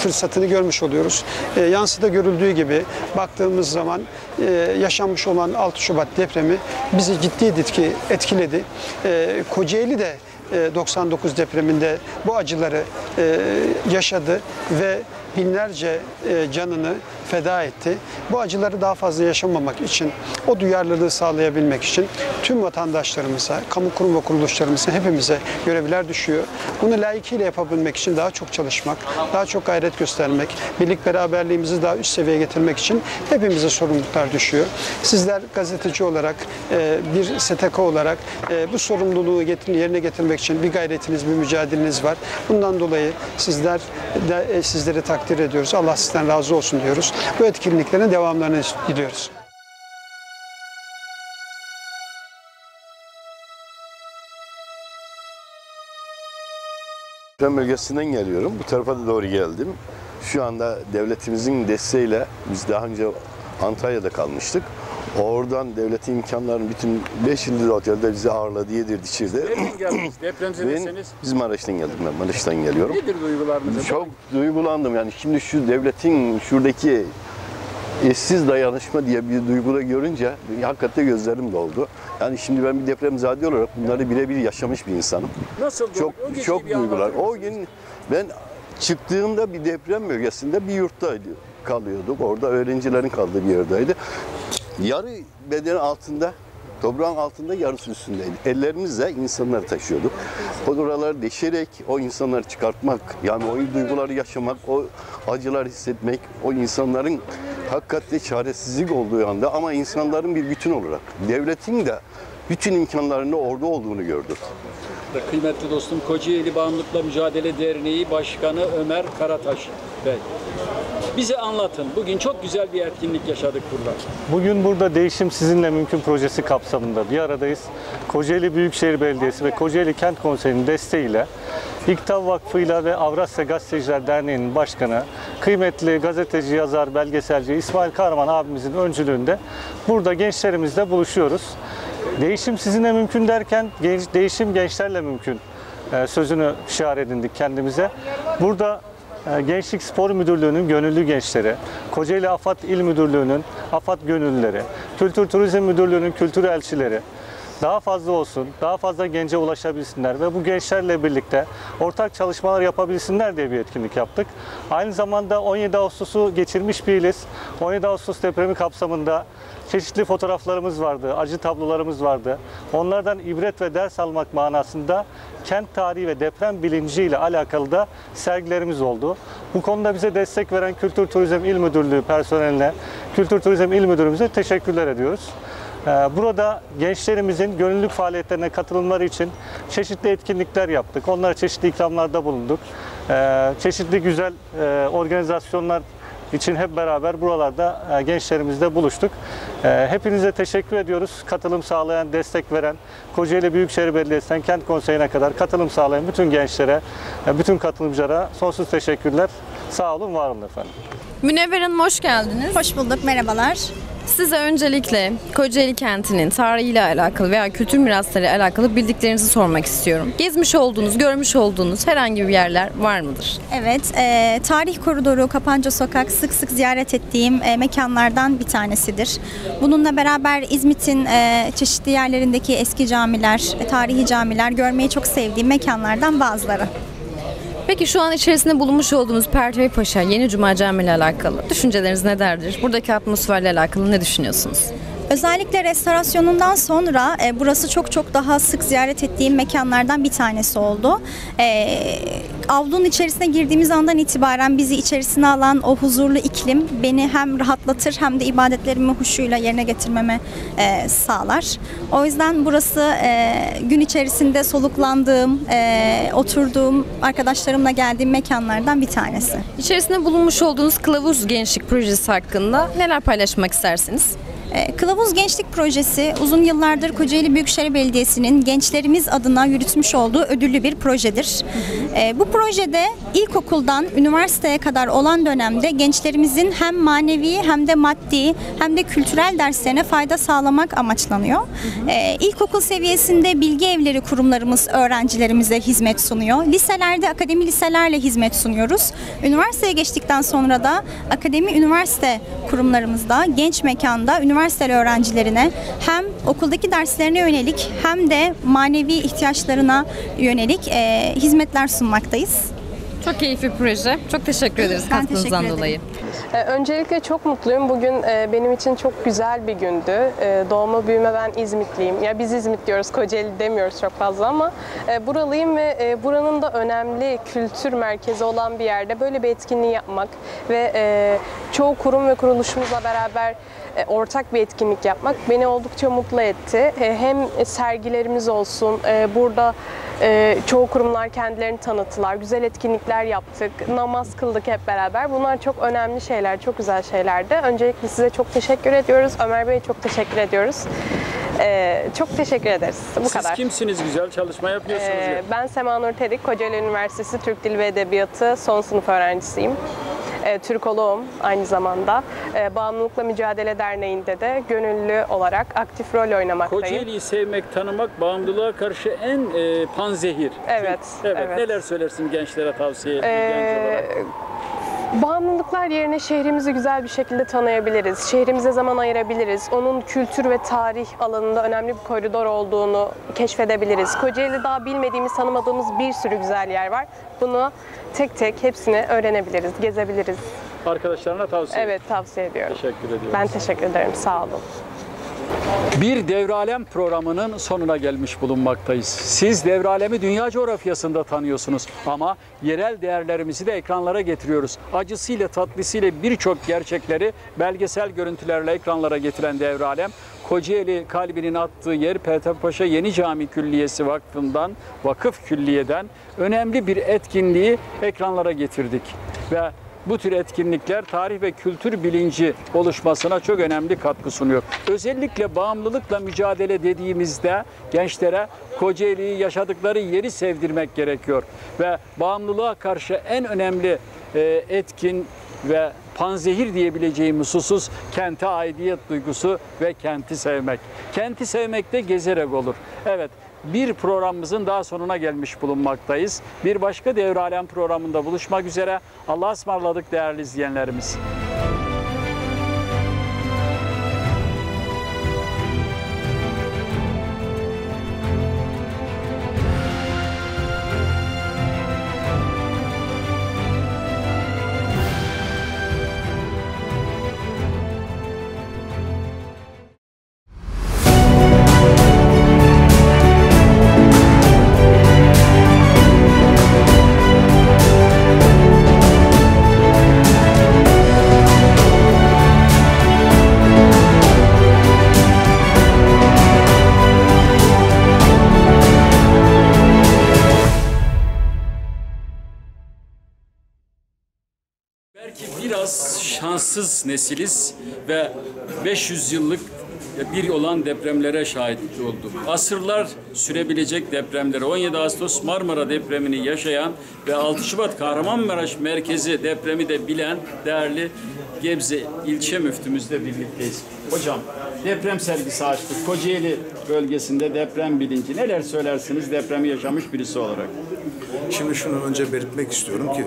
fırsatını görmüş oluyoruz. E, yansıda görüldüğü gibi baktığımız zaman e, yaşanmış olan 6 Şubat depremi bizi ciddi etki, etkiledi. E, Kocaeli de e, 99 depreminde bu acıları e, yaşadı ve binlerce e, canını feda etti. Bu acıları daha fazla yaşamamak için, o duyarlılığı sağlayabilmek için tüm vatandaşlarımıza, kamu kurum ve kuruluşlarımıza, hepimize görevler düşüyor. Bunu layıkıyla yapabilmek için daha çok çalışmak, daha çok gayret göstermek, birlik beraberliğimizi daha üst seviyeye getirmek için hepimize sorumluluklar düşüyor. Sizler gazeteci olarak, e, bir STK olarak e, bu sorumluluğu yerine getirmek için bir gayretiniz, bir mücadeleniz var. Bundan dolayı sizler de, e, sizleri takdir ediyoruz. Allah sizden razı olsun diyoruz. Bu etkinliklerin devamlarını diliyoruz. Deprem bölgesinden geliyorum. Bu tarafa da doğru geldim. Şu anda devletimizin desteğiyle biz daha önce Antalya'da kalmıştık. Oradan devletin imkanlarını bütün 5 yıldız otelde bizi ağırladı, yedirdi, içirdi. Nereden geldiniz? Depremzedesiniz. Biz Maraş'tan geldik ben. Maraş'tan geliyorum. Nedir duygularınız? Çok duygulandım yani şimdi şu devletin şuradaki eşsiz dayanışma diye bir duyguda görünce hakikaten gözlerim doldu. Yani şimdi ben bir depremzade olarak bunları birebir yaşamış bir insanım. Nasıl? Çok O çok duygular. O gün ben çıktığımda bir deprem bölgesinde bir yurttaydı kalıyorduk. Orada öğrencilerin kaldığı bir yerdeydi. Yarı beden altında Toprağın altında yarısı üstündeydi. Ellerimizle insanları taşıyorduk. Oraları deşerek o insanları çıkartmak, yani o duyguları yaşamak, o acılar hissetmek, o insanların hakikaten çaresizlik olduğu anda ama insanların bir bütün olarak, devletin de bütün imkanlarında orada olduğunu gördük. Kıymetli dostum Kocaeli Bağımlılıkla Mücadele Derneği Başkanı Ömer Karataş Bey. Bize anlatın. Bugün çok güzel bir etkinlik yaşadık burada. Bugün burada Değişim Sizinle Mümkün projesi kapsamında bir aradayız. Kocaeli Büyükşehir Belediyesi ve Kocaeli Kent Konseyi'nin desteğiyle İktav Vakfı'yla ve Avrasya Gazeteciler Derneği'nin başkanı, kıymetli gazeteci, yazar, belgeselci İsmail Kahraman abimizin öncülüğünde burada gençlerimizle buluşuyoruz. Değişim sizinle mümkün derken genç, değişim gençlerle mümkün e, sözünü şiar edindik kendimize. Burada Gençlik Spor Müdürlüğü'nün gönüllü gençleri, Kocaeli AFAD İl Müdürlüğü'nün AFAD gönüllüleri, Kültür Turizm Müdürlüğü'nün kültür elçileri daha fazla olsun, daha fazla gence ulaşabilsinler ve bu gençlerle birlikte ortak çalışmalar yapabilsinler diye bir etkinlik yaptık. Aynı zamanda 17 Ağustos'u geçirmiş bir iliz. 17 Ağustos depremi kapsamında çeşitli fotoğraflarımız vardı, acı tablolarımız vardı. Onlardan ibret ve ders almak manasında kent tarihi ve deprem bilinciyle alakalı da sergilerimiz oldu. Bu konuda bize destek veren Kültür Turizm İl Müdürlüğü personeline, Kültür Turizm İl Müdürümüze teşekkürler ediyoruz. Ee, Burada gençlerimizin gönüllülük faaliyetlerine katılımları için çeşitli etkinlikler yaptık. Onlara çeşitli ikramlarda bulunduk. Ee, Çeşitli güzel e, organizasyonlar için hep beraber buralarda e, gençlerimizle buluştuk. E, Hepinize teşekkür ediyoruz. Katılım sağlayan, destek veren, Kocaeli Büyükşehir Belediyesi'nden Kent Konseyi'ne kadar katılım sağlayan bütün gençlere, e, bütün katılımcılara sonsuz teşekkürler. Sağ olun, var olun efendim. Münevver Hanım hoş geldiniz. Hoş bulduk, merhabalar. Size öncelikle Kocaeli kentinin tarihiyle alakalı veya kültür mirasları ile alakalı bildiklerinizi sormak istiyorum. Gezmiş olduğunuz, görmüş olduğunuz herhangi bir yerler var mıdır? Evet, e, tarih koridoru, Kapanca Sokak sık sık ziyaret ettiğim e, mekanlardan bir tanesidir. Bununla beraber İzmit'in e, çeşitli yerlerindeki eski camiler, e, tarihi camiler görmeyi çok sevdiğim mekanlardan bazıları. Peki şu an içerisinde bulunmuş olduğumuz Pertevi Paşa Yeni Cuma Camii ile alakalı düşünceleriniz nelerdir? Buradaki atmosferle alakalı ne düşünüyorsunuz? Özellikle restorasyonundan sonra e, burası çok çok daha sık ziyaret ettiğim mekanlardan bir tanesi oldu. E, avlunun içerisine girdiğimiz andan itibaren bizi içerisine alan o huzurlu iklim beni hem rahatlatır hem de ibadetlerimi huşuyla yerine getirmeme e, sağlar. O yüzden burası e, gün içerisinde soluklandığım, e, oturduğum, arkadaşlarımla geldiğim mekanlardan bir tanesi. İçerisinde bulunmuş olduğunuz Kılavuz Gençlik Projesi hakkında neler paylaşmak istersiniz? E, Kılavuz Gençlik Projesi uzun yıllardır Kocaeli Büyükşehir Belediyesi'nin gençlerimiz adına yürütmüş olduğu ödüllü bir projedir. E, Bu projede ilkokuldan üniversiteye kadar olan dönemde gençlerimizin hem manevi hem de maddi hem de kültürel derslerine fayda sağlamak amaçlanıyor. E, İlkokul seviyesinde bilgi evleri kurumlarımız öğrencilerimize hizmet sunuyor. Liselerde akademi liselerle hizmet sunuyoruz. Üniversiteye geçtikten sonra da akademi üniversite kurumlarımızda genç mekanda üniversiteli öğrencilerine hem okuldaki derslerine yönelik hem de manevi ihtiyaçlarına yönelik e, hizmetler sunmaktayız. Çok keyifli bir proje. Çok teşekkür ederiz Ben katkınızdan teşekkür dolayı. Ee, Öncelikle çok mutluyum. Bugün e, benim için çok güzel bir gündü. E, Doğma büyüme ben İzmitliyim. Ya biz İzmit diyoruz, Kocaeli demiyoruz çok fazla ama e, buralıyım ve e, buranın da önemli kültür merkezi olan bir yerde böyle bir etkinliği yapmak ve e, çoğu kurum ve kuruluşumuzla beraber e, ortak bir etkinlik yapmak beni oldukça mutlu etti. E, Hem sergilerimiz olsun, e, burada e, çoğu kurumlar kendilerini tanıttılar, güzel etkinlikler yaptık, namaz kıldık hep beraber. Bunlar çok önemli şeyler, çok güzel şeylerdi. Öncelikle size çok teşekkür ediyoruz. Ömer Bey'e çok teşekkür ediyoruz. E, çok teşekkür ederiz. Bu Siz kadar. kimsiniz? Güzel çalışma yapıyorsunuz. Ee, ya. ben Sema Nur Tedik, Kocaeli Üniversitesi Türk Dili ve Edebiyatı son sınıf öğrencisiyim. Ee, Türkoloğum aynı zamanda. Ee, Bağımlılıkla Mücadele Derneği'nde de gönüllü olarak aktif rol oynamaktayım. Kocaeli'yi sevmek, tanımak bağımlılığa karşı en e, panzehir. Evet, evet. evet. Neler söylersin gençlere tavsiye genç Ee, olarak? Bağımlılıklar yerine şehrimizi güzel bir şekilde tanıyabiliriz. Şehrimize zaman ayırabiliriz. Onun kültür ve tarih alanında önemli bir koridor olduğunu keşfedebiliriz. Kocaeli'de daha bilmediğimiz, tanımadığımız bir sürü güzel yer var. Bunu tek tek hepsini öğrenebiliriz, gezebiliriz. Arkadaşlarına tavsiye Evet, tavsiye ediyorum. Teşekkür ediyorum. Ben teşekkür ederim. Sağ olun. Bir Devralem programının sonuna gelmiş bulunmaktayız. Siz Devralemi dünya coğrafyasında tanıyorsunuz ama yerel değerlerimizi de ekranlara getiriyoruz. Acısıyla tatlısıyla birçok gerçekleri belgesel görüntülerle ekranlara getiren Devralem, Kocaeli kalbinin attığı yer Pertepaşa Yeni Cami Külliyesi Vakfı'ndan, Vakıf Külliye'den önemli bir etkinliği ekranlara getirdik. Ve bu tür etkinlikler tarih ve kültür bilinci oluşmasına çok önemli katkı sunuyor. Özellikle bağımlılıkla mücadele dediğimizde gençlere Kocaeli'yi yaşadıkları yeri sevdirmek gerekiyor. Ve bağımlılığa karşı en önemli e, etkin ve panzehir diyebileceğimiz husus kente aidiyet duygusu ve kenti sevmek. Kenti sevmek de gezerek olur. Evet, bir programımızın daha sonuna gelmiş bulunmaktayız. Bir başka Devre programında buluşmak üzere. Allah'a ısmarladık değerli izleyenlerimiz. Şanssız nesiliz ve 500 yıllık bir olan depremlere şahit olduk. Asırlar sürebilecek depremlere 17 Ağustos Marmara depremini yaşayan ve 6 Şubat Kahramanmaraş merkezi depremi de bilen değerli Gebze ilçe müftümüzle birlikteyiz. Hocam deprem sergisi açtık. Kocaeli bölgesinde deprem bilinci. Neler söylersiniz depremi yaşamış birisi olarak? Şimdi şunu önce belirtmek istiyorum ki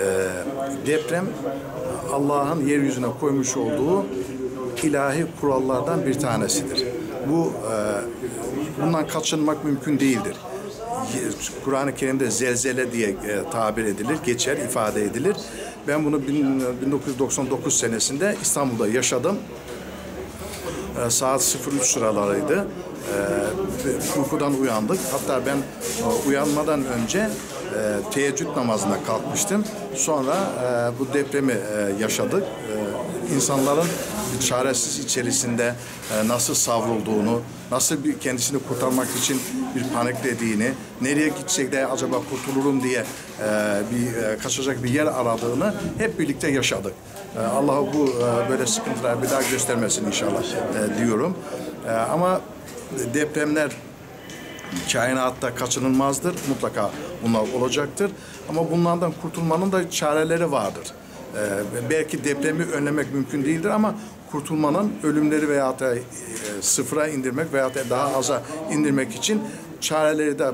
e, deprem Allah'ın yeryüzüne koymuş olduğu ilahi kurallardan bir tanesidir. Bu e, bundan kaçınmak mümkün değildir. Kur'an-ı Kerim'de zelzele diye e, tabir edilir, geçer, ifade edilir. Ben bunu bin- 1999 senesinde İstanbul'da yaşadım. e, saat 03 sıralarıydı. Uykudan uyandık. Hatta ben uyanmadan önce e, teheccüd namazına kalkmıştım. Sonra e, bu depremi e, yaşadık. E, insanların çaresiz içerisinde e, nasıl savrulduğunu, nasıl bir kendisini kurtarmak için bir paniklediğini, nereye gitsek de acaba kurtulurum diye e, bir e, kaçacak bir yer aradığını hep birlikte yaşadık. E, Allah bu e, böyle sıkıntılar bir daha göstermesin inşallah e, diyorum. E, ama depremler kainatta kaçınılmazdır. Mutlaka bunlar olacaktır. Ama bunlardan kurtulmanın da çareleri vardır. Ee, belki depremi önlemek mümkün değildir ama kurtulmanın ölümleri veya da e, sıfıra indirmek veya da daha aza indirmek için çareleri de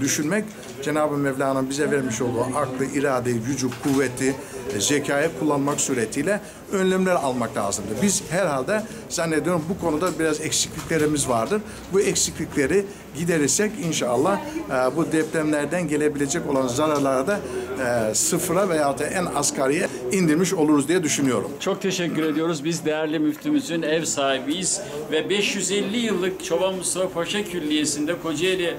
düşünmek Cenab-ı Mevla'nın bize vermiş olduğu aklı, iradeyi, gücü, kuvveti, e, zekayı kullanmak suretiyle önlemler almak lazımdır. Biz herhalde zannediyorum bu konuda biraz eksikliklerimiz vardır. Bu eksiklikleri giderirsek inşallah e, bu depremlerden gelebilecek olan zararları da e, sıfıra veya da en asgariye indirmiş oluruz diye düşünüyorum. Çok teşekkür ediyoruz. Biz değerli müftümüzün ev sahibiyiz ve 550 yıllık Çoban Mustafa Paşa Külliyesi'nde Kocaeli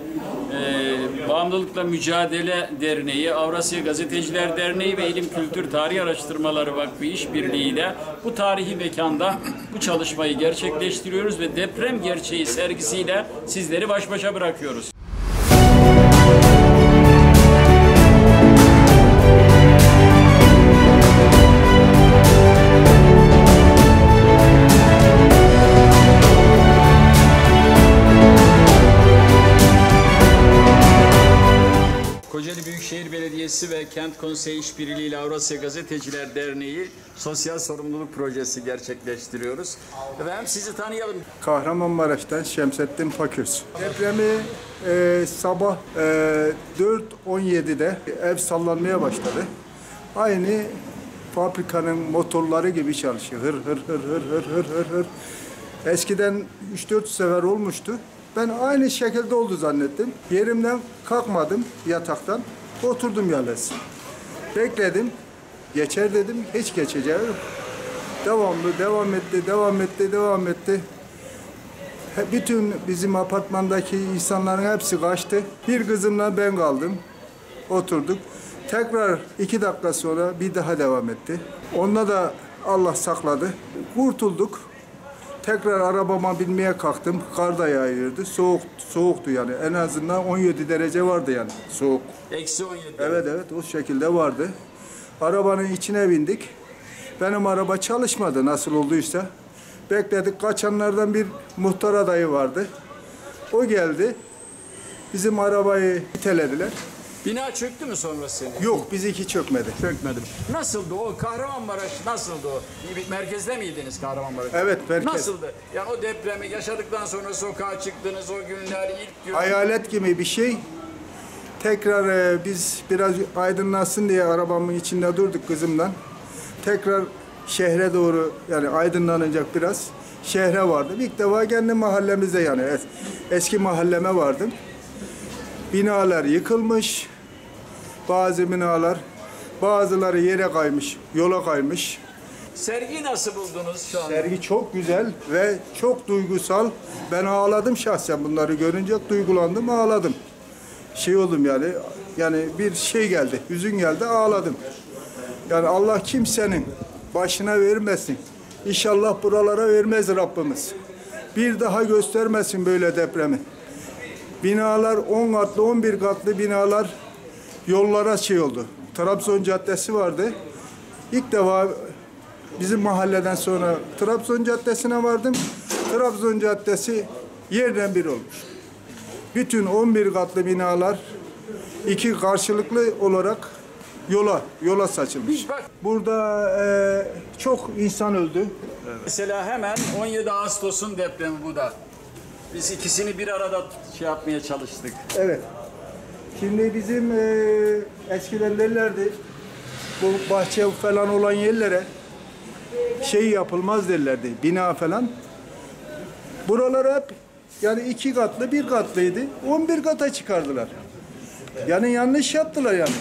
e, Bağımlılıkla Mücadele Derneği, Avrasya Gazeteciler Derneği ve İlim Kültür Tarih Araştırmaları Vakfı işbirliğiyle bu tarihi mekanda bu çalışmayı gerçekleştiriyoruz ve deprem gerçeği sergisiyle sizleri baş başa bırakıyoruz. Belediyesi ve Kent Konseyi İşbirliği ile Avrasya Gazeteciler Derneği Sosyal Sorumluluk Projesi gerçekleştiriyoruz. Efendim sizi tanıyalım. Kahramanmaraş'tan Şemsettin Paköz. Depremi e, sabah e, 4.17'de ev sallanmaya başladı. Aynı fabrikanın motorları gibi çalışıyor. Hır hır hır hır hır hır hır hır. Eskiden 3-4 sefer olmuştu. Ben aynı şekilde oldu zannettim. Yerimden kalkmadım yataktan. Oturdum yalnız. Bekledim. Geçer dedim. Hiç geçeceği yok. Devamlı devam etti, devam etti, devam etti. Bütün bizim apartmandaki insanların hepsi kaçtı. Bir kızımla ben kaldım. Oturduk. Tekrar iki dakika sonra bir daha devam etti. Onunla da Allah sakladı. Kurtulduk. Tekrar arabama binmeye kalktım. Kar da yağıyordu. Soğuk, soğuktu yani. En azından 17 derece vardı yani soğuk. Eksi 17. Evet evet o şekilde vardı. Arabanın içine bindik. Benim araba çalışmadı nasıl olduysa. Bekledik kaçanlardan bir muhtar adayı vardı. O geldi. Bizim arabayı itelediler. Bina çöktü mü sonra senin? Yok bizimki çökmedi. Çökmedi. Nasıldı o? Kahramanmaraş nasıldı o? Merkezde miydiniz Kahramanmaraş? Evet, merkez. Nasıldı? Yani o depremi yaşadıktan sonra sokağa çıktınız o günler ilk gün. Hayalet gibi bir şey. Tekrar e, biz biraz aydınlansın diye arabamın içinde durduk kızımla. Tekrar şehre doğru yani aydınlanacak biraz şehre vardım. İlk defa kendi mahallemizde yani es- eski mahalleme vardım. Binalar yıkılmış. Bazı binalar bazıları yere kaymış, yola kaymış. Sergiyi nasıl buldunuz şu anda? Sergi çok güzel ve çok duygusal. Ben ağladım şahsen bunları görünce duygulandım, ağladım. Şey oldum yani, yani bir şey geldi, hüzün geldi, ağladım. Yani Allah kimsenin başına vermesin. İnşallah buralara vermez Rabbimiz. Bir daha göstermesin böyle depremi. Binalar 10 katlı, 11 katlı binalar yollara şey oldu. Trabzon Caddesi vardı. İlk defa bizim mahalleden sonra Trabzon Caddesi'ne vardım. Trabzon Caddesi yerden bir olmuş. Bütün 11 katlı binalar iki karşılıklı olarak yola yola saçılmış. Burada e, çok insan öldü. Mesela hemen 17 Ağustos'un depremi bu da. Biz ikisini bir arada şey yapmaya çalıştık. Evet. Şimdi bizim e, eskiden derlerdi bu bahçe falan olan yerlere şey yapılmaz derlerdi. Bina falan. Buralar hep yani iki katlı bir katlıydı. 11 kata çıkardılar. Yani yanlış yaptılar yani.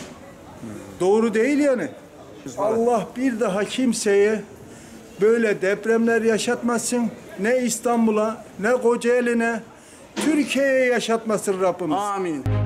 Doğru değil yani. Allah bir daha kimseye böyle depremler yaşatmasın. Ne İstanbul'a, ne Kocaeli'ne, Türkiye'ye yaşatmasın Rabbimiz. Amin.